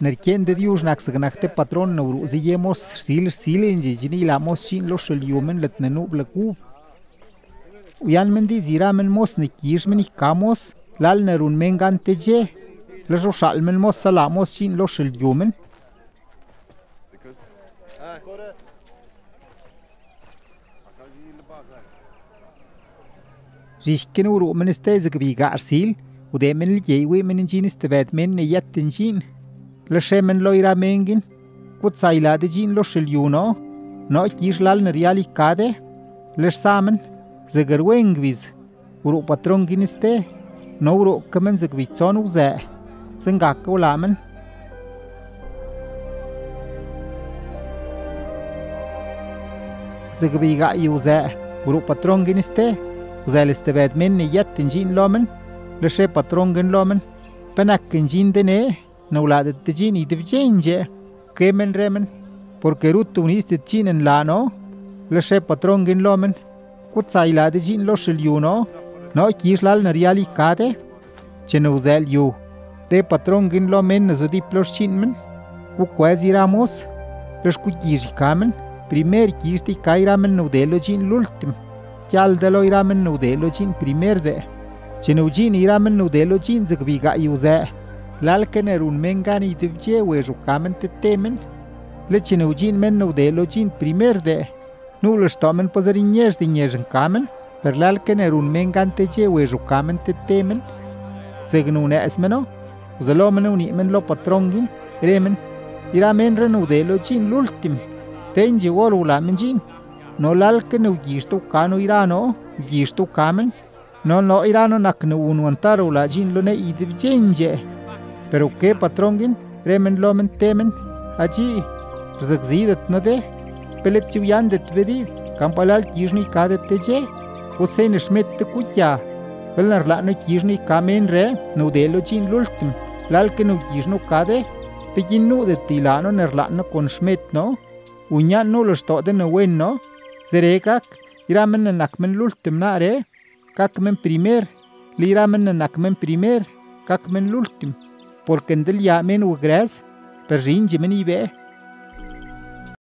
Nerkien de Dios nak sagnachte patron na uru yemos sil silen jini la mos chin lo shel yumen let nenu blaku. Uyan mendi ziramen mos ne kishmen kamos lal nerun mengan teje. Le jo shalmen mos salamos chin lo shel yumen. Rishken uru men steze gbiga arsil, u de men ljewe men jinis te vet men ne yetten jin. le shemen lo iramengin kutsailade jin lo shilyuno no e kishlal nerialikade le samen zegerwengwiz uru patronginiste no uru kemen zegwitson uze zengakko lamen. Zegbiga yuze uru patronginiste uzeliste vedmen yet injin lomen le she patrongen lomen penak injin dene de ne, no la de te jin i de jenje, kemen remen, porque rut unis de jin en la no, le she patron gen lomen, kut sa ila de jin lo shil yu no, no kish lal na riali kate, che no uzel yu, re patron gen lomen na zodi plos chin men, ku kwezi ramos, le shku kish kamen, primer kish ti kairamen no de lo jin l'ultim. chial de lo iramen nu de lo chin primer de che nu jin iramen nu de lo chin zig viga yu ze lal kener un mengan i divje we rukamen te temen. Le che nu jin men nu de lo chin primer de. Nu lo stomen pozerinyes di nyejen kamen per lal kener un mengan te je we rukamen te temen. Zig nu ne esmeno uzelo men uni men lo patrongin remen. Iramen re nu de lo chin l'ultim. Tenji wor ula men jin no lal ke no gisto kano irano gisto kamen. No no irano nak no unuantaro la jin lo ne pero peruke patrongin, remen lomen temen, aji rëzëgzidet në de, pelet që janë dhe të vedis, kam palal kishni ka dhe të qe, ose në shmet të kutja, pëll në rla në kishni ka re, në udelo qin lullëtëm, lal ke në kishnu kade dhe, të qin në dhe tilano në rla në kon shmet no, unja në lështot dhe në wen no, zere kak, iramen në nakmen lullëtëm në are, kakmen primer, liramen në nakmen primer, kakmen lullëtëm, por kendel yamen wegres per rin jimeni be